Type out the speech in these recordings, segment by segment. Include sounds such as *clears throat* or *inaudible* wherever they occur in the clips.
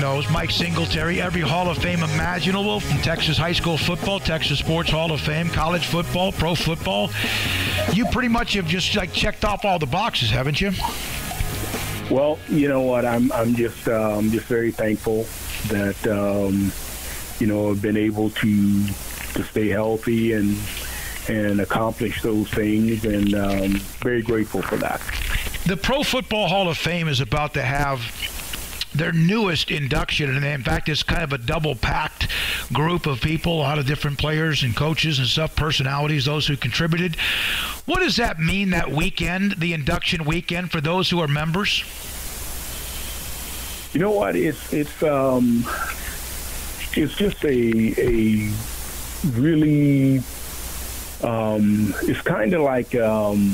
knows Mike Singletary, every Hall of Fame imaginable from Texas high school football, Texas Sports Hall of Fame, college football, pro football. You pretty much have just like checked off all the boxes, haven't you? Well, you know what? I'm I'm just um, just very thankful that um, you know I've been able to to stay healthy and and accomplish those things, and um, very grateful for that. The Pro Football Hall of Fame is about to have their newest induction, and in fact, it's kind of a double-packed group of people, a lot of different players and coaches and stuff, personalities, those who contributed. What does that mean that weekend, the induction weekend, for those who are members? You know what? It's it's um, it's just a a really um, it's kind of like um,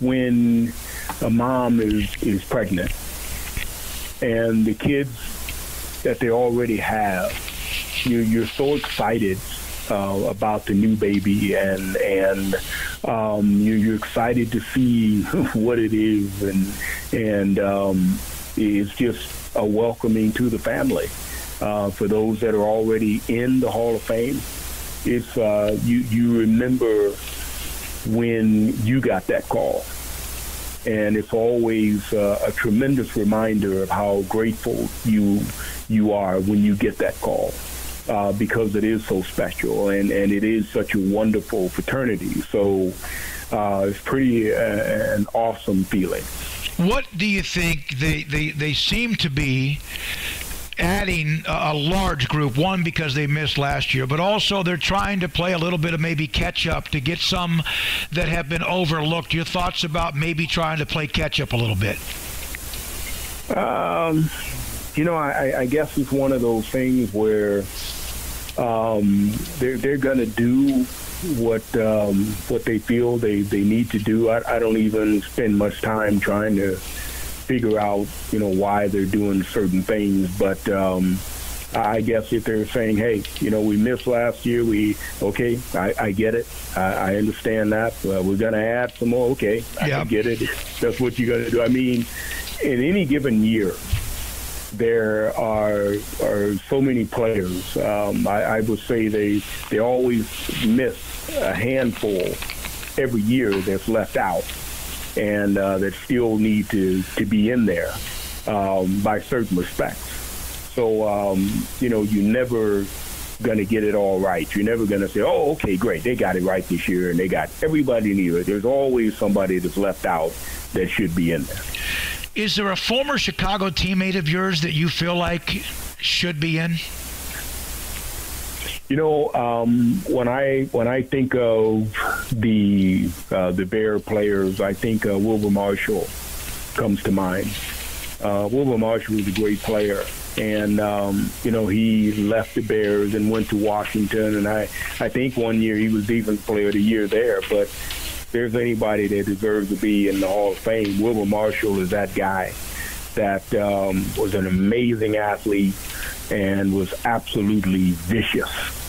when a mom is is pregnant and the kids that they already have, you, you're so excited uh, about the new baby, and and um, you, you're excited to see *laughs* what it is, and and um, it's just a welcoming to the family. Uh, for those that are already in the Hall of Fame, it's uh, you you remember when you got that call and it's always uh, a tremendous reminder of how grateful you you are when you get that call. Uh, because it is so special and, and it is such a wonderful fraternity. So uh, it's pretty uh, an awesome feeling. What do you think they, they, they seem to be adding a, large group. One because they missed last year, but also they're trying to play a little bit of maybe catch up to get some that have been overlooked. Your thoughts about maybe trying to play catch up a little bit? Um, you know, I, I guess it's one of those things where um, they're they're going to do what um, what they feel they, they need to do. I, I don't even spend much time trying to figure out, you know, why they're doing certain things. But um, I guess if they're saying, hey, you know, we missed last year, we, okay, I, I get it. I, I understand that. Well, we're going to add some more. Okay, I get it. That's what you're going to do. I mean, in any given year, there are are so many players. Um, I, I would say they they always miss a handful every year that's left out and uh, that still need to, to be in there um, by certain respects. So, um, you know, you're never going to get it all right. You're never going to say, oh, okay, great, they got it right this year and they got everybody in it. There's always somebody that's left out that should be in there. Is there a former Chicago teammate of yours that you feel like should be in? You know, um, when I when I think of the uh, the Bear players, I think uh, Wilber Marshall comes to mind. Uh, Wilber Marshall was a great player, and um, you know he left the Bears and went to Washington, and I I think one year he was defense player of the year there. But if there's anybody that deserves to be in the Hall of Fame, Wilber Marshall is that guy that um, was an amazing athlete and was absolutely vicious.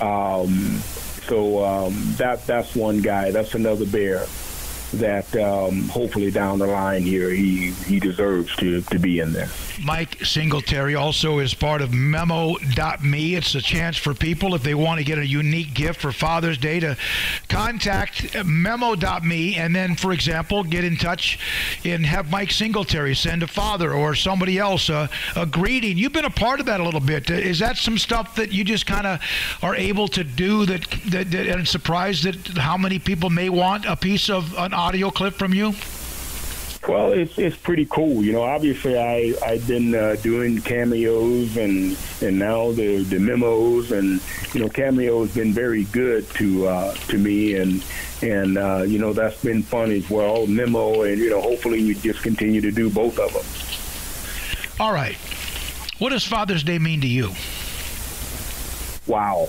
Um, so um, that that's one guy. That's another bear that um, hopefully down the line here he, he deserves to, to be in there. Mike Singletary also is part of Memo.me. It's a chance for people if they want to get a unique gift for Father's Day to contact Memo.me and then, for example, get in touch and have Mike Singletary send a father or somebody else a, a greeting. You've been a part of that a little bit. Is that some stuff that you just kind of are able to do that, that, that and surprised that how many people may want a piece of an audio clip from you? Well, it's it's pretty cool. You know, obviously I I've been uh, doing cameos and and now the the memos and you know cameo has been very good to uh, to me and and uh, you know that's been fun as well. Memo and you know hopefully we just continue to do both of them. All right, what does Father's Day mean to you? Wow,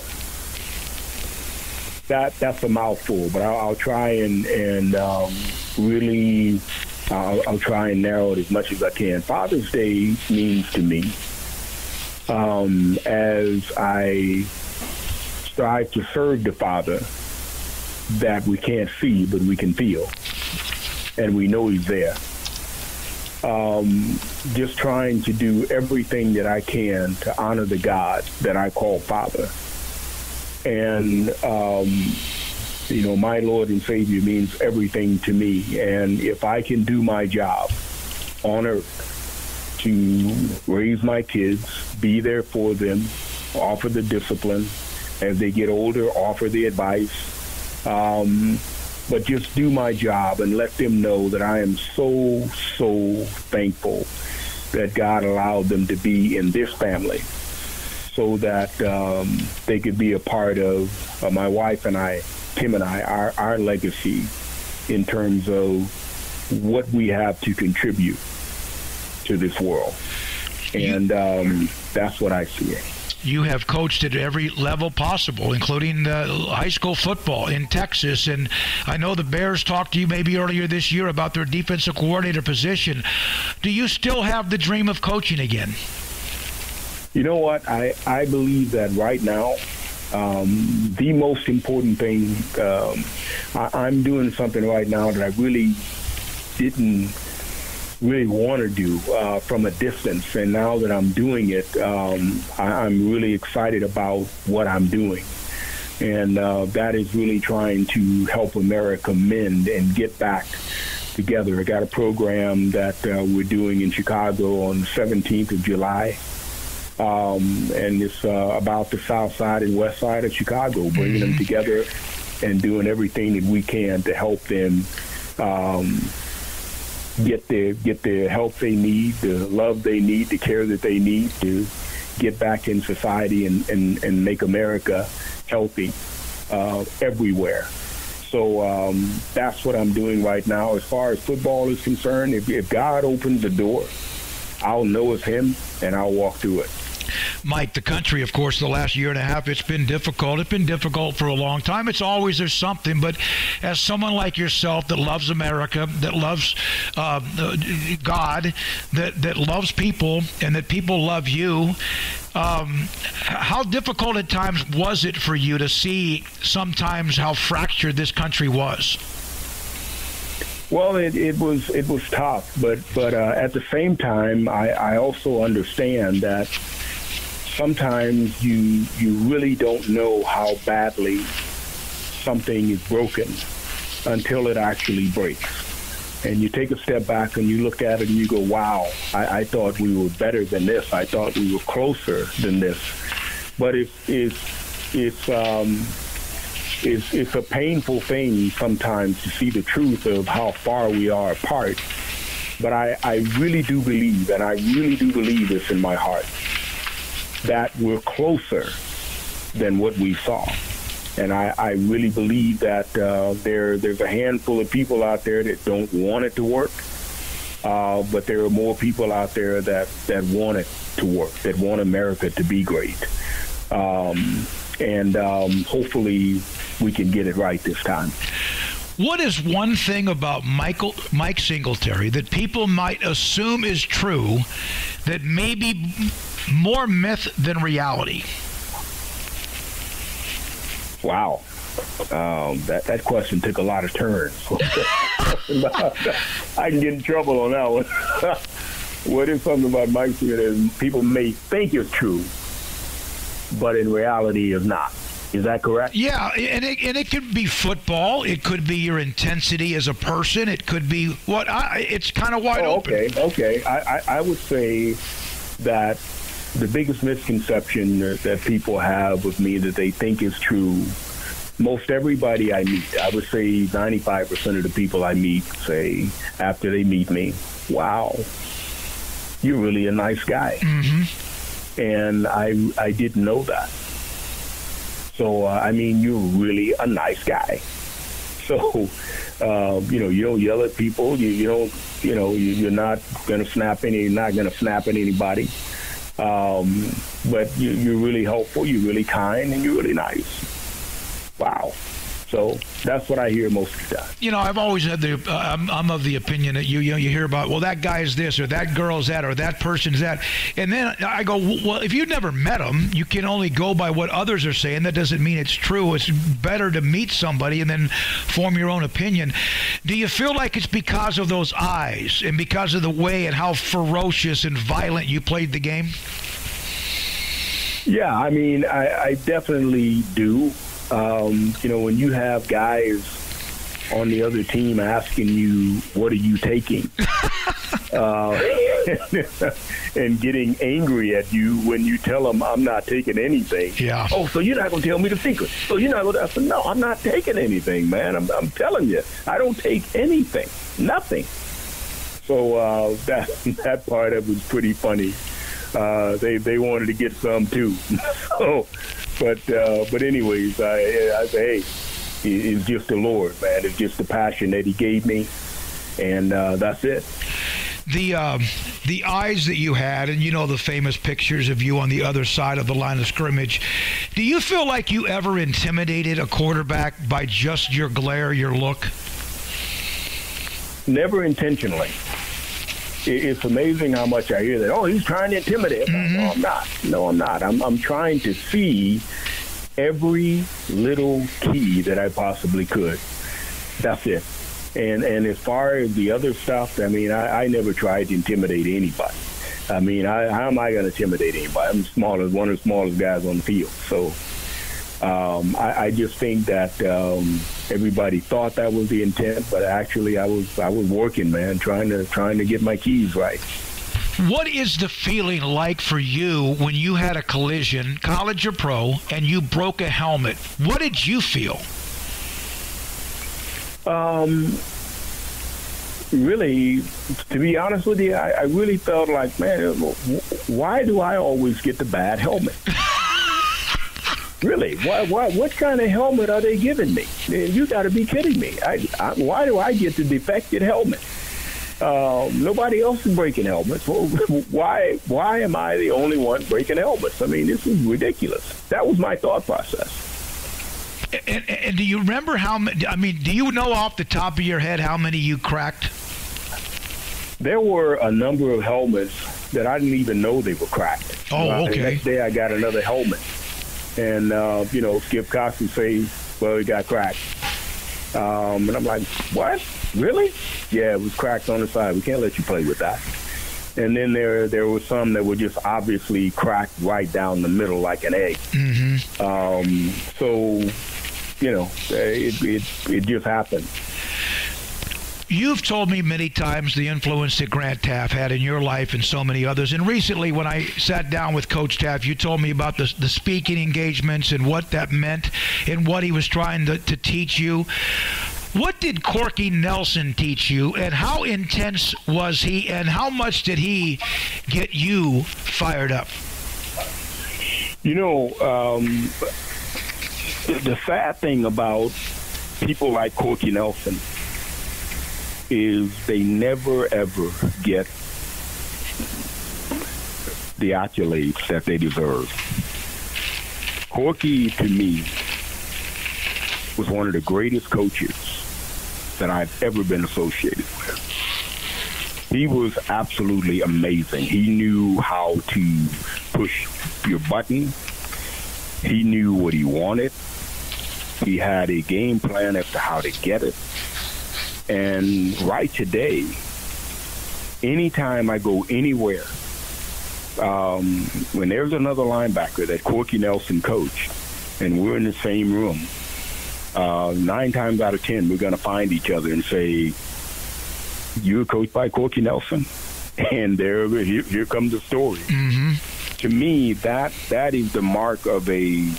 that that's a mouthful, but I'll, I'll try and and um, really I'll, I'll, try and narrow it as much as I can. Father's Day means to me um, as I strive to serve the Father that we can't see but we can feel, and we know He's there. um, just trying to do everything that I can to honor the God that I call Father. And, um, you know, my Lord and Savior means everything to me. And if I can do my job on earth to raise my kids, be there for them, offer the discipline, as they get older, offer the advice, um, but just do my job and let them know that I am so, so thankful that God allowed them to be in this family so that um, they could be a part of uh, my wife and I, Kim and I, our, our legacy in terms of what we have to contribute to this world. And um, that's what I see. You have coached at every level possible, including uh, high school football in Texas. And I know the Bears talked to you maybe earlier this year about their defensive coordinator position. Do you still have the dream of coaching again? You know what? I, I believe that right now, um, the most important thing, um, I, I'm doing something right now that I really didn't really want to do uh, from a distance. And now that I'm doing it, um, I, am really excited about what I'm doing. And uh, that is really trying to help America mend and get back together. I got a program that uh, we're doing in Chicago on the 17th of July. Um, and it's uh, about the south side and west side of Chicago, bringing mm-hmm. them together and doing everything that we can to help them um, get the get the help they need, the love they need, the care that they need to get back in society and, and, and make America healthy uh, everywhere. So um, that's what I'm doing right now. As far as football is concerned, if, if God opens the door, I'll know it's Him and I'll walk through it. Mike, the country, of course, the last year and a half, it's been difficult. It's been difficult for a long time. It's always there's something. But as someone like yourself that loves America, that loves uh, God, that that loves people, and that people love you, um, how difficult at times was it for you to see sometimes how fractured this country was? Well, it, it was it was tough, but but uh, at the same time, I, I also understand that sometimes you you really don't know how badly something is broken until it actually breaks. And you take a step back and you look at it and you go, wow, I, I thought we were better than this. I thought we were closer than this. But it's, it's, um, it's, it's a painful thing sometimes to see the truth of how far we are apart. But I, I really do believe, and I really do believe this in my heart, that we're closer than what we saw. And I, I really believe that uh, there there's a handful of people out there that don't want it to work, uh, but there are more people out there that, that want it to work, that want America to be great. Um, and um, hopefully we can get it right this time. What is one thing about Michael Mike Singletary that people might assume is true that may be more myth than reality? Wow. Um, that that question took a lot of turns. *laughs* I can get in trouble on that one. *laughs* what is something about Mike Smith that people may think is true, but in reality is not? Is that correct? Yeah, and it, and it could be football. It could be your intensity as a person. It could be what I, it's kind of wide oh, open. Okay, okay. I, I, I would say that the biggest misconception that people have with me that they think is true most everybody I meet, I would say 95% of the people I meet say after they meet me, wow, you're really a nice guy. Mm-hmm. And I, I didn't know that. So, uh, I mean, you're really a nice guy. *laughs* So, uh, you know, you don't yell at people. You, you don't, you know, you, are not going to snap any, you're not going to snap at anybody. Um, but you, you're really helpful, you're really kind, and you're really nice. Wow. So that's what I hear most of the time. You know, I've always had the. Uh, I'm, I'm, of the opinion that you you know you hear about well that guy's this or that girl's that or that person's that, and then I go well if you've never met them, you can only go by what others are saying. That doesn't mean it's true. It's better to meet somebody and then form your own opinion. Do you feel like it's because of those eyes and because of the way and how ferocious and violent you played the game? Yeah, I mean, I, I definitely do. Um, you know, when you have guys on the other team asking you, "What are you taking?" *laughs* uh, *laughs* and getting angry at you when you tell them, "I'm not taking anything." Yeah. Oh, so you're not going to tell me the secret? So you're not going to? I said, "No, I'm not taking anything, man. I'm, I'm telling you, I don't take anything, nothing." So uh, *laughs* that that part of it was pretty funny. Uh, they they wanted to get some too. so but uh, but anyways, I, I say, hey, it's just the Lord, man. It's just the passion that He gave me, and uh, that's it. The um, the eyes that you had, and you know the famous pictures of you on the other side of the line of scrimmage. Do you feel like you ever intimidated a quarterback by just your glare, your look? Never intentionally it's amazing how much I hear that. Oh, he's trying to intimidate. Mm-hmm. No, I'm not. No, I'm not. I'm, I'm trying to see every little key that I possibly could. That's it. And and as far as the other stuff, I mean, I, I never tried to intimidate anybody. I mean, I, how am I going to intimidate anybody? I'm smallest, one of the smallest guys on the field. So um, I, I, just think that um, everybody thought that was the intent, but actually, I was I was working, man, trying to trying to get my keys right. What is the feeling like for you when you had a collision, college or pro, and you broke a helmet? What did you feel? Um, really, to be honest with you, I, I really felt like, man, why do I always get the bad helmet? *laughs* Really? Why, why, what kind of helmet are they giving me? You got to be kidding me. I, I, why do I get the defected helmet? Uh, nobody else is breaking helmets. Well, *laughs* why, why am I the only one breaking helmets? I mean, this is ridiculous. That was my thought process. And, and do you remember how many? I mean, do you know off the top of your head how many you cracked? There were a number of helmets that I didn't even know they were cracked. Oh, okay. Uh, the next day, I got another helmet and uh, you know, Skip Cox would say, "Well, he got cracked," um, and I'm like, "What? Really? Yeah, it was cracked on the side. We can't let you play with that." And then there there was some that were just obviously cracked right down the middle like an egg. Mm-hmm. Um, so, you know, it, it it just happened. You've told me many times the influence that Grant Teaff had in your life and so many others. And recently, when I sat down with Coach Teaff, you told me about the, the speaking engagements and what that meant and what he was trying to, to teach you. What did Corky Nelson teach you, and how intense was he, and how much did he get you fired up? You know, um, the sad thing about people like Corky Nelson is they never ever get the accolades that they deserve. Corky, to me, was one of the greatest coaches that I've ever been associated with. He was absolutely amazing. He knew how to push your button. He knew what he wanted. He had a game plan as to how to get it. And right today, anytime I go anywhere, um, when there's another linebacker that Corky Nelson coached, and we're in the same room, uh, nine times out of ten, we're going to find each other and say, "You were coached by Corky Nelson," *laughs* and there, here, here comes the story. Mm-hmm. To me, that that is the mark of a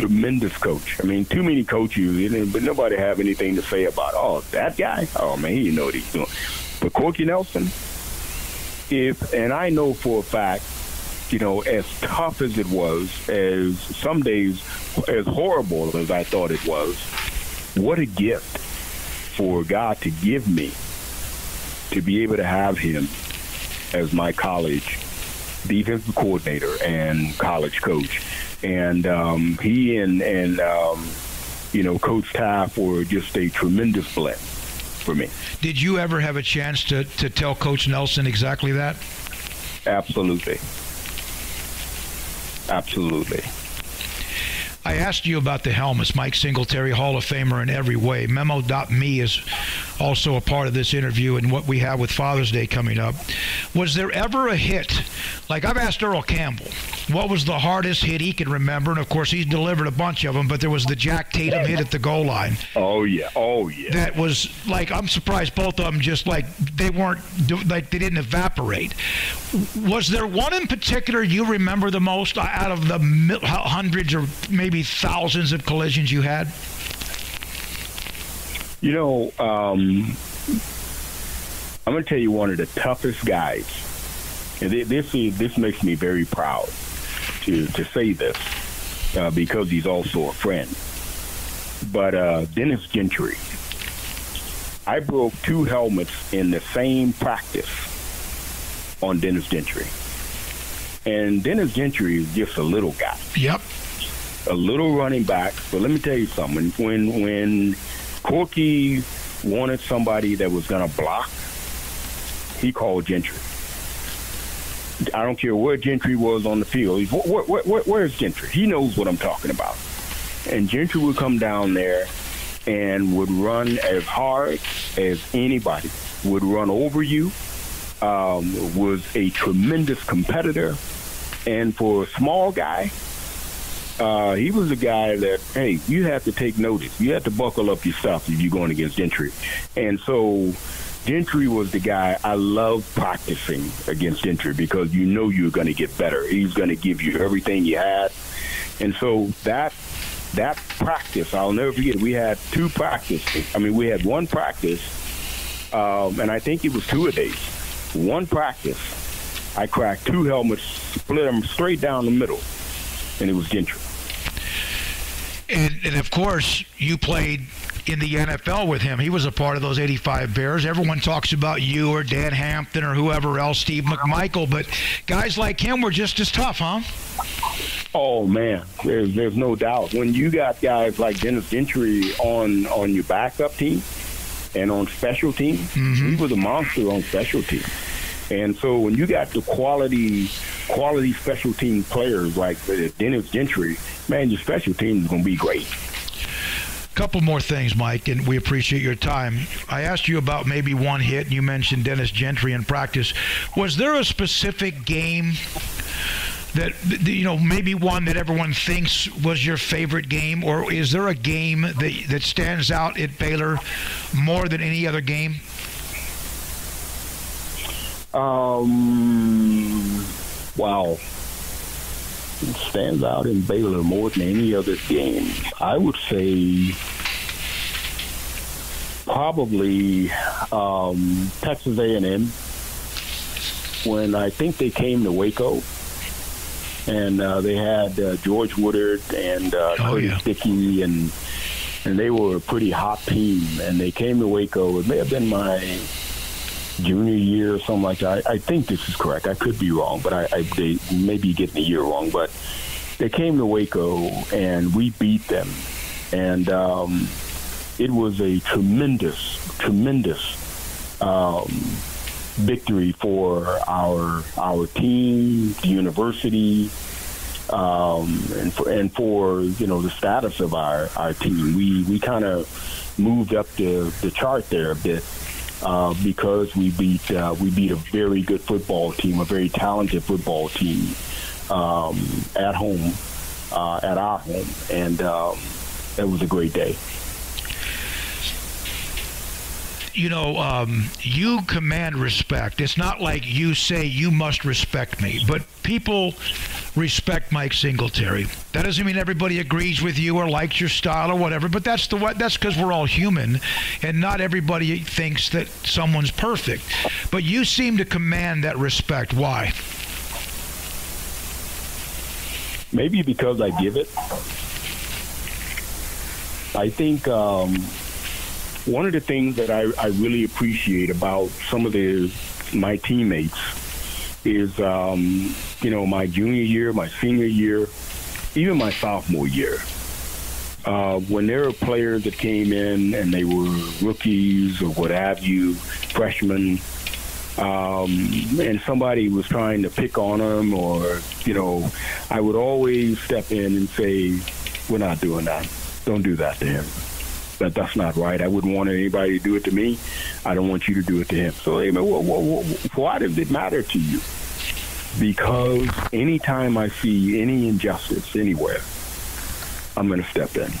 tremendous coach. I mean, too many coaches, but nobody have anything to say about, oh, that guy? Oh, man, he know what he's doing. But Corky Nelson, if, and I know for a fact, you know, as tough as it was, as some days as horrible as I thought it was, what a gift for God to give me to be able to have him as my college defensive coordinator and college coach and um, he and and um, you know, Coach Teaff were just a tremendous blend for me. Did you ever have a chance to, to tell Coach Nelson exactly that? Absolutely. Absolutely. I asked you about the helmets. Mike Singletary, Hall of Famer in every way. Memo.me is also a part of this interview and what we have with Father's Day coming up. Was there ever a hit? Like I've asked Earl Campbell, what was the hardest hit he can remember? And of course, he's delivered a bunch of them, but there was the Jack Tatum hit at the goal line. Oh, yeah. Oh, yeah. That was like, I'm surprised both of them just like they weren't, like they didn't evaporate. Was there one in particular you remember the most out of the hundreds or maybe maybe thousands of collisions you had? You know, um, I'm going to tell you one of the toughest guys, and this is, this makes me very proud to to say this uh, because he's also a friend. But uh, Dennis Gentry, I broke two helmets in the same practice on Dennis Gentry, and Dennis Gentry is just a little guy. Yep a little running back. But let me tell you something. When when Corky wanted somebody that was going to block, he called Gentry. I don't care where Gentry was on the field. Where, where, where, where's Gentry? He knows what I'm talking about. And Gentry would come down there and would run as hard as anybody. Would run over you. Um, was a tremendous competitor. And for a small guy, uh, he was a guy that, hey, you have to take notice. You have to buckle up yourself if you're going against Gentry. And so Gentry was the guy I love practicing against Gentry because you know you're going to get better. He's going to give you everything you had. And so that that practice, I'll never forget. We had two practices. I mean, we had one practice, um, and I think it was two a days. One practice, I cracked two helmets, split them straight down the middle, and it was Gentry. And, and of course, you played in the NFL with him. He was a part of those 85 Bears. Everyone talks about you or Dan Hampton or whoever else, Steve McMichael, but guys like him were just as tough, huh? Oh man, there's there's no doubt. When you got guys like Dennis Gentry on on your backup team and on special teams, mm-hmm. he was a monster on special teams. And so when you got the quality quality special team players like uh, Dennis Gentry, man, your special team is going to be great. Couple more things, Mike, and we appreciate your time. I asked you about maybe one hit, and you mentioned Dennis Gentry in practice. Was there a specific game that you know maybe one that everyone thinks was your favorite game, or is there a game that that stands out at Baylor more than any other game? Um, wow. It stands out in Baylor more than any other game. I would say probably um, Texas A&M when I think they came to Waco and uh, they had uh, George Woodard and uh, oh, yeah. Dickey and and they were a pretty hot team and they came to Waco. It may have been my junior year or something like that. I, I think this is correct. I could be wrong, but I, I they maybe getting the year wrong. But they came to Waco and we beat them, and um, it was a tremendous, tremendous um, victory for our our team, the university. Um, and for and for you know the status of our, our team, we we kind of moved up the the chart there a bit uh, because we beat uh, we beat a very good football team, a very talented football team um, at home, uh, at our home, and um, it was a great day you know, um, you command respect. It's not like you say you must respect me, but people respect Mike Singletary. That doesn't mean everybody agrees with you or likes your style or whatever, but that's the what that's because we're all human, and not everybody thinks that someone's perfect. But you seem to command that respect. Why? Maybe because I give it. I think. Um, one of the things that I, I really appreciate about some of the my teammates is, um, you know, my junior year, my senior year, even my sophomore year. uh, when there were players that came in and they were rookies or what have you, freshmen, um, and somebody was trying to pick on them, or you know, I would always step in and say, "We're not doing that. Don't do that to him. That that's not right. I wouldn't want anybody to do it to me. I don't want you to do it to him." So, what, what, why does it matter to you? Because anytime I see any injustice anywhere, I'm going to step in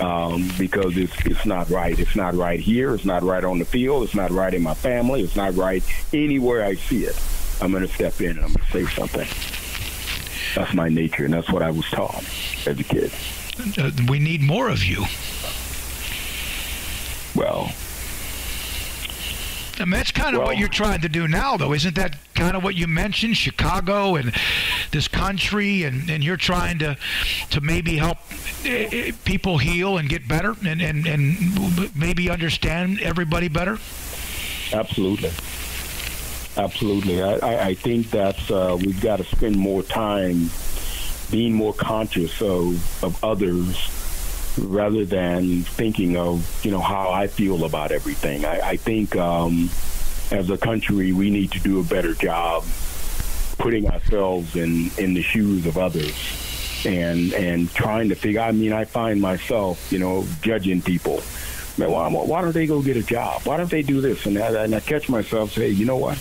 um, because it's it's not right. It's not right here. It's not right on the field. It's not right in my family. It's not right anywhere I see it. I'm going to step in and I'm going to say something. That's my nature, and that's what I was taught as a kid. Uh, we need more of you. Well, I mean, that's kind of Well- what you're trying to do now, though. Isn't that kind of what you mentioned? Chicago and this country, and, and you're trying to to maybe help eh, eh, people heal and get better and, and, and maybe understand everybody better? Absolutely. Absolutely. I, I, I think that uh, we've got to spend more time being more conscious of, of others rather than thinking of, you know, how I feel about everything. I, I think um, as a country, we need to do a better job putting ourselves in, in the shoes of others and and trying to figure. I mean, I find myself, you know, judging people. Man, why, why don't they go get a job? Why don't they do this? And I, and I catch myself say, you know what?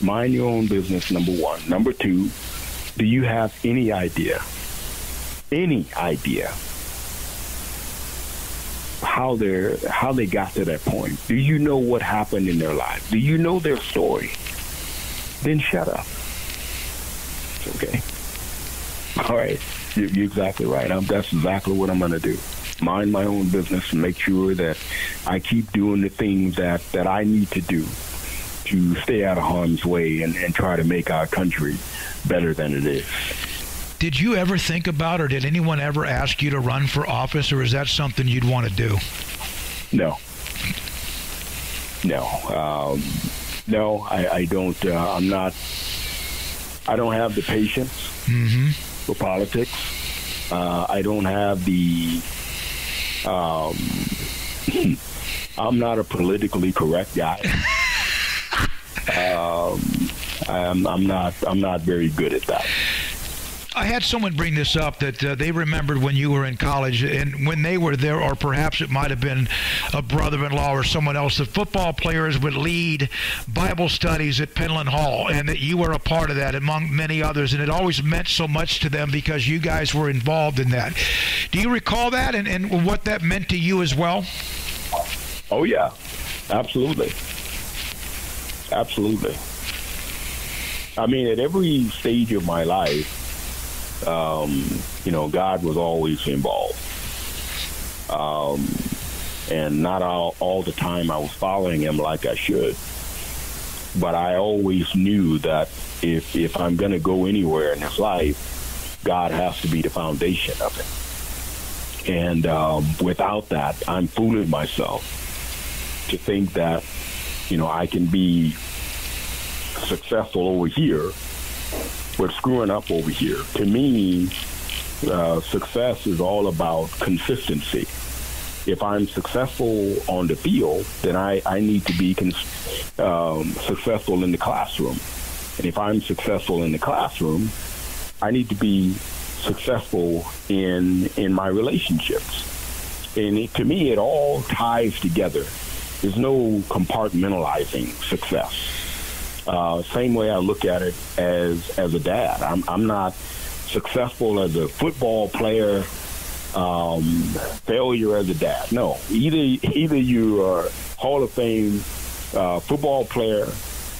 Mind your own business. Number one. Number two. Do you have any idea? Any idea how they how they got to that point? Do you know what happened in their lives? Do you know their story? Then shut up. Okay. *laughs* All right, you- you're exactly right. I'm, that's exactly what I'm going to do. Mind my own business and make sure that I keep doing the things that, that I need to do to stay out of harm's way and, and try to make our country better than it is. Did you ever think about, or did anyone ever ask you to run for office, or is that something you'd want to do? No. No. Um, no, I, I don't. Uh, I'm not. I don't have the patience Mm-hmm. for politics. Uh, I don't have the. Um, *clears throat* I'm not a politically correct guy. *laughs* um, I'm, I'm not. I'm not very good at that. I had someone bring this up that uh, they remembered when you were in college, and when they were there, or perhaps it might have been a brother-in-law or someone else. The football players would lead Bible studies at Penland Hall, and that you were a part of that, among many others. And it always meant so much to them because you guys were involved in that. Do you recall that, and, and what that meant to you as well? Oh yeah, absolutely, absolutely. I mean, at every stage of my life, um, you know, God was always involved, um, and not all, all the time I was following Him like I should. But I always knew that if if I'm going to go anywhere in this life, God has to be the foundation of it. And um, without that, I'm fooling myself to think that you know I can be successful over here, but screwing up over here. To me, uh, success is all about consistency. If I'm successful on the field, then I, I need to be cons- um, successful in the classroom. And if I'm successful in the classroom, I need to be successful in in my relationships. And it, to me, it all ties together. There's no compartmentalizing success. Uh, same way I look at it as as a dad. I'm I'm not successful as a football player. Um, failure as a dad. No, either either you are Hall of Fame uh, football player.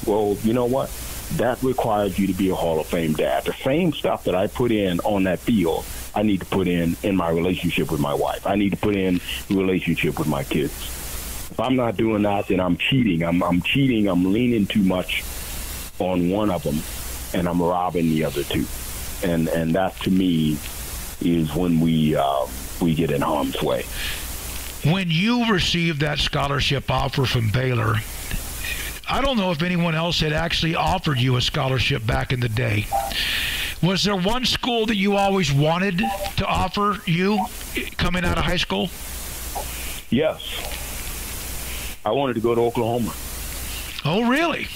Well, you know what? That requires you to be a Hall of Fame dad. The same stuff that I put in on that field, I need to put in in my relationship with my wife. I need to put in relationship with my kids. If I'm not doing that, then I'm cheating. I'm, I'm cheating. I'm leaning too much on one of them, and I'm robbing the other two. And and that to me is when we uh, we get in harm's way. When you received that scholarship offer from Baylor, I don't know if anyone else had actually offered you a scholarship back in the day. Was there one school that you always wanted to offer you? coming out of high school? Yes. I wanted to go to Oklahoma. Oh, really?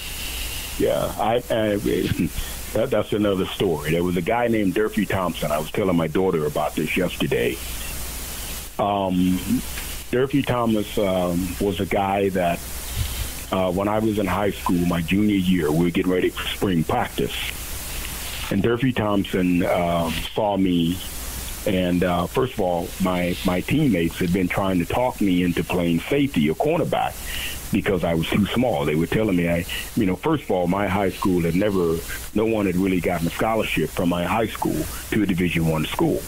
Yeah, I, I *laughs* that, that's another story. There was a guy named Durfee Thompson. I was telling my daughter about this yesterday. Um, Durfee Thomas um, was a guy that uh, when I was in high school, my junior year, we were getting ready for spring practice. And Durfee Thompson uh, saw me, and uh, first of all, my, my teammates had been trying to talk me into playing safety or cornerback because I was too small. They were telling me, I, you know, first of all, my high school had never, no one had really gotten a scholarship from my high school to a Division One school.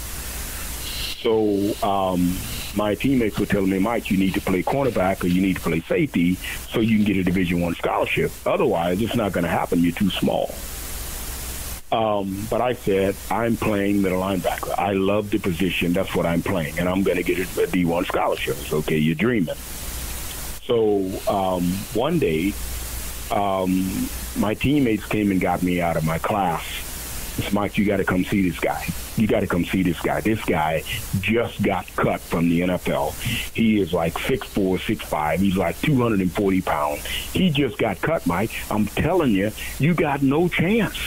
So um, my teammates were telling me, Mike, you need to play cornerback or you need to play safety so you can get a Division One scholarship. Otherwise, it's not going to happen. You're too small. Um, but I said, I'm playing middle linebacker. I love the position. That's what I'm playing. And I'm going to get a D1 scholarship. It's okay. You're dreaming. So um, one day, um, my teammates came and got me out of my class. It's Mike, you got to come see this guy. You got to come see this guy. This guy just got cut from the NFL. He is like six four, six five. He's like 240 pounds. He just got cut, Mike. I'm telling you, you got no chance.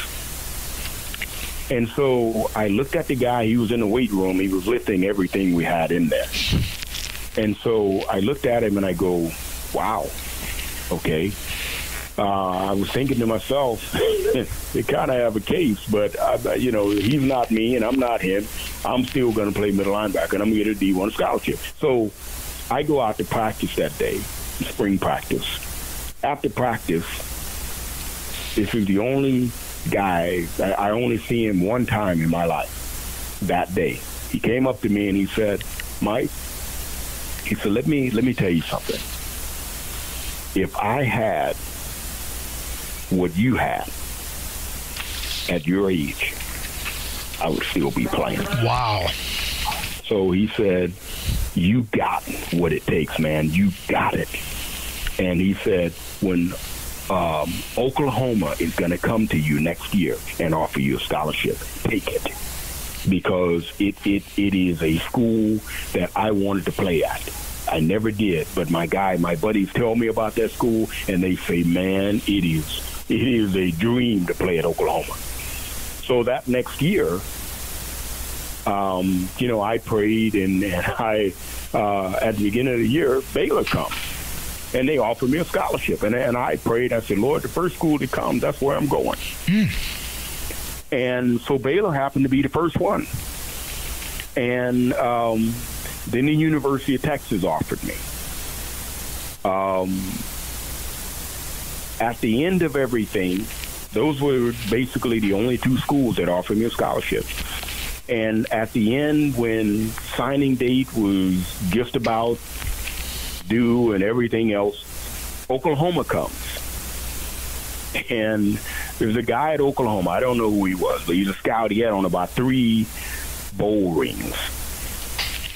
And so I looked at the guy. He was in the weight room. He was lifting everything we had in there. And so I looked at him and I go, wow, okay. Uh, I was thinking to myself, *laughs* they kind of have a case, but I, you know, he's not me and I'm not him. I'm still going to play middle linebacker and I'm going to get a D1 scholarship. So I go out to practice that day, spring practice. After practice, this is the only guy I only see him one time in my life. That day, he came up to me and he said, "Mike," he said, "Let me let me tell you something." if I had what you had at your age, I would still be playing. Wow. So he said, You got what it takes, man. You got it. And he said, When um, Oklahoma is going to come to you next year and offer you a scholarship, take it. Because it, it, it is a school that I wanted to play at. I never did, but my guy, my buddies tell me about that school, and they say, man, it is it is a dream to play at Oklahoma. So that next year, um, you know, I prayed, and, *laughs* and I uh, at the beginning of the year, Baylor comes. And they offered me a scholarship. And, and I prayed. I said, Lord, the first school to come, that's where I'm going. Mm. And so Baylor happened to be the first one. And um, then the University of Texas offered me. Um, at the end of everything, those were basically the only two schools that offered me a scholarship. And at the end, when signing date was just about due and everything else, Oklahoma comes. And there's a guy at Oklahoma, I don't know who he was, but he's a scout. He had on about three bowl rings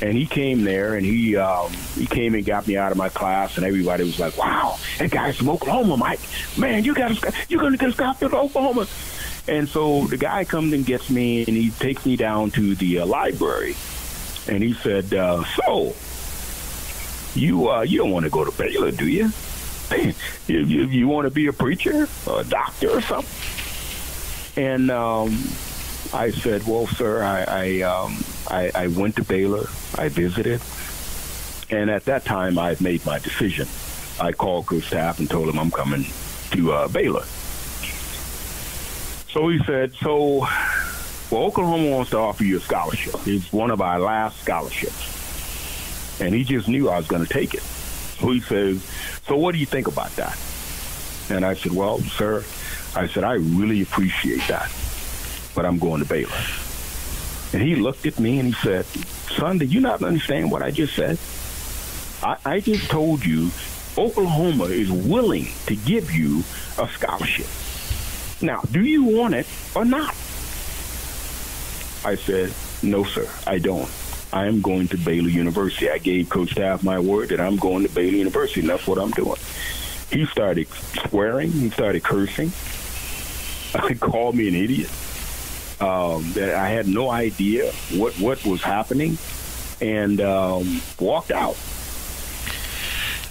and he came there and he um, he came and got me out of my class and everybody was like, "Wow, that guy's from Oklahoma, Mike. Man, you got you're gonna get a scholarship to Oklahoma." And so the guy comes and gets me and he takes me down to the uh, library, and he said, uh, "So, you uh, you don't want to go to Baylor, do you? *laughs* you you, you want to be a preacher or a doctor or something?" And um, I said, "Well, sir, I I, um, I I went to Baylor. I visited, and at that time, I had made my decision. I called Teaff and told him I'm coming to uh, Baylor. So he said, "So, well, Oklahoma wants to offer you a scholarship. It's one of our last scholarships, and he just knew I was going to take it. So he says, "So what do you think about that?" And I said, "Well, sir." I said, I really appreciate that but I'm going to Baylor. And he looked at me and he said, Son, did you not understand what I just said? I, I just told you Oklahoma is willing to give you a scholarship. Now, do you want it or not? I said, No, sir, I don't. I am going to Baylor University. I gave Coach Teaff my word that I'm going to Baylor University, and that's what I'm doing. He started swearing. He started cursing. *laughs* He called me an idiot um, that I had no idea what what was happening. and um, walked out.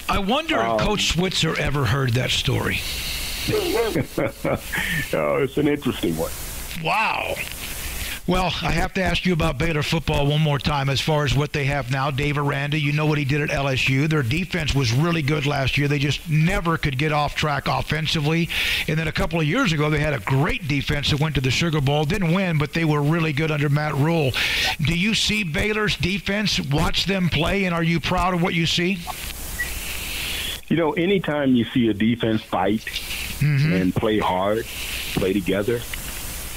I wonder um, if Coach Switzer ever heard that story. *laughs* oh, it's an interesting one. Wow. Well, I have to ask you about Baylor football one more time as far as what they have now. Dave Aranda, you know what he did at LSU. Their defense was really good last year. They just never could get off track offensively. And then a couple of years ago, they had a great defense that went to the Sugar Bowl. Didn't win, but they were really good under Matt Rhule. Do you see Baylor's defense? Watch them play, and are you proud of what you see? You know, anytime you see a defense fight mm-hmm. and play hard, play together,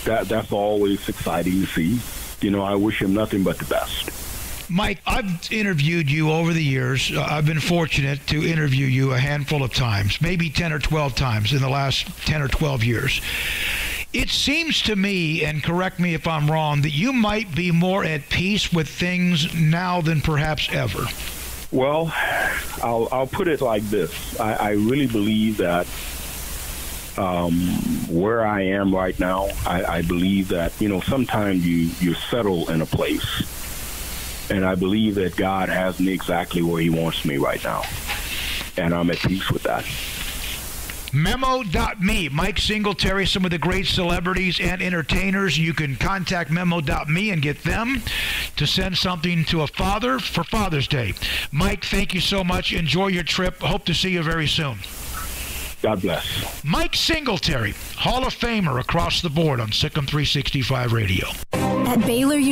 that that's always exciting to see. You know, I wish him nothing but the best. Mike, I've interviewed you over the years. Uh, I've been fortunate to interview you a handful of times, maybe 10 or 12 times in the last 10 or 12 years. It seems to me, and correct me if I'm wrong, that you might be more at peace with things now than perhaps ever. Well, I'll, I'll put it like this I, I really believe that um, where I am right now, I, I believe that you know sometimes you you settle in a place, and I believe that God has me exactly where He wants me right now, and I'm at peace with that. Memmo.me, Mike Singletary, some of the great celebrities and entertainers. You can contact Memmo.me and get them to send something to a father for Father's Day. Mike, thank you so much. Enjoy your trip. Hope to see you very soon. God bless. Mike Singletary, Hall of Famer across the board on SicEm 365 Radio. At Baylor University.